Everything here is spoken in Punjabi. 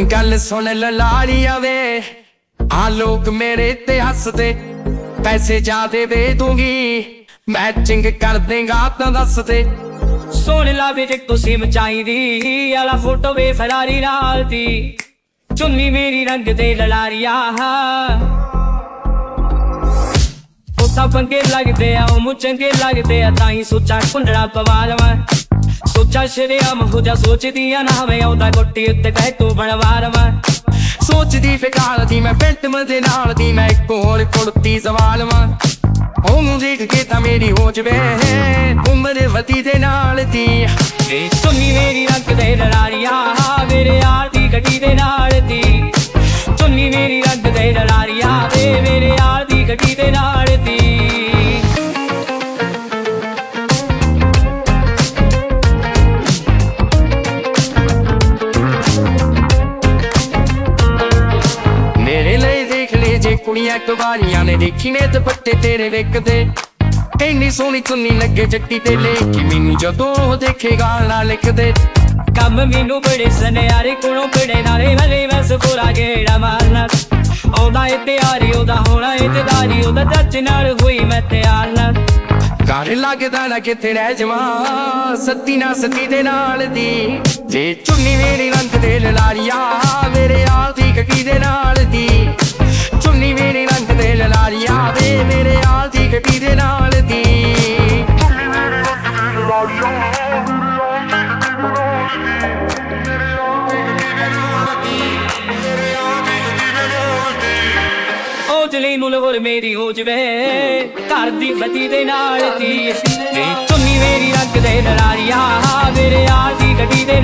ਗੱਲ ਸੁਣ ਲਲਾੜੀਆਂ ਵੇ। ਆ ਲੋਕ ਮੇਰੇ ਤੇ ਹੱਸਦੇ, ਪੈਸੇ ਜ਼ਿਆਦੇ ਦੇ ਦੂੰਗੀ। ਮੈਚਿੰਗ ਕਰ ਦੇਗਾ ਤਾਂ ਦੱਸ ਦੇ ਸੋਹਣ ਲਾਵੇ ਜੇ ਤੁਸੀਂ ਮਚਾਈਦੀ, ਆਲਾ ਫੋਟੋ ਵੇ ਫਰਾਰੀ ਨਾਲ ਦੀ। ਚੁੰਨੀ ਮੇਰੀ ਰੰਗ ਦੇ ਲਲਾਰੀਆ। ਉਹ ਤਾਂ ਪੰਗੇ ਲੱਗਦੇ ਆ ਉਹ ਮੁ ਚੰਗੇ ਲੱਗਦੇ ਆ, ਤਾਂ ਹੀ ਸੋਚਾਂ ਕੁੰਡੜਾ ਪਵਾ ਲਵਾਂ। ਸੋਚਾਂ ਸ਼ਰਿਆਮ ਹੋ ਜਾ ਸੋਚਦੀ ਨਾ ਹਵੇਂ ਆਉਂਦਾ ਗੁੱਟੀ ਉੱਤੇ ਕਹਿ ਤੂੰ ਬਣਵਾ ਲਵਾਂ ਸੋਚਦੀ ਫਿਕਾਰ ਦੀ ਮੈਂ ਪਿੰਡ ਮਦੇ ਨਾਲ ਦੀ ਮੈਂ ਇੱਕ ਹੋਰ ਕੁੜਤੀ ਸਵਾਲ ਵਾਂ। ਉਹਨੂੰ ਦੇਖ ਕੇ ਤਾਂ ਮੇਰੀ ਹੋ ਜਵੇ ਉਮਰ ਵਤੀ ਦੇ ਨਾਲ ਦੀ। ਏ ਮੇਰੀ ਰੰਗ ਦੇ ਲਲਾਰੀਆ ਮੇਰੇ ਯਾਰ ਦੀ ਗੱਡੀ ਦੇ ਨਾਲ ਦੇਖ ਜੇ ਕੁੜੀਆਂ ਕੁਵਾਰੀਆਂ ਨੇ ਦੇਖੀ ਨੇ ਦੁਪੱਟੇ ਤੇਰੇ ਵਿਕਦੇ ਇੰਨੀ ਸੋਹਣੀ ਚੁੰਨੀ ਲੱਗੇ ਜੱਟੀ ਤੇ ਲੇਖੀ ਮੈਨੂੰ ਜਦੋਂ ਉਹ ਦੇਖੇਗਾ ਨਾ ਲਿਖਦੇ। ਕੰਮ ਮੈਨੂੰ ਬੜੇ ਸਨਿਆਰੇ ਕੋਲੋਂ ਬੜੇ ਨਾਲੇ ਵਾਲੇ ਵਸ ਪੂਰਾ ਗੇੜਾ ਮਾਰਨਾ। ਆਉਂਦਾ ਏ ਤਿਆਰੀ ਉਹਦਾ ਹੋਣਾ ਏ ਤੇਦਾਰੀ ਉਹਦਾ ਚੱਚ ਨਾਲ ਹੋਈ ਮੈਂ ਤਿਆਰ ਨਾ। ਘਰ ਲੱਗਦਾ ਨਾ ਕਿਤੇ ਰਹਿ ਜਾਵਾਂ ਸੱਤੀ ਨਾ ਸੱਤੀ ਦੇ ਨਾਲ ਦੀ। ਜੇ ਚੁੰਨੀ ਮੇਰੀ ਰੰਗ ਦੇ ਲਲਾਰੀਆ ਉਹ ਨੂੰ ਮੁੱਲ ਮੇਰੀ ਹੋ ਜਵੇ ਘਰ ਦੀ ਬੱਤੀ ਦੇ ਨਾਲ ਦੀ ਵੇ ਚੁੰਨੀ ਮੇਰੀ ਰੰਗ ਦੇ ਲਲਾਰੀਆ ਮੇਰੇ ਯਾਰ ਦੀ ਗੱਡੀ ਦੇ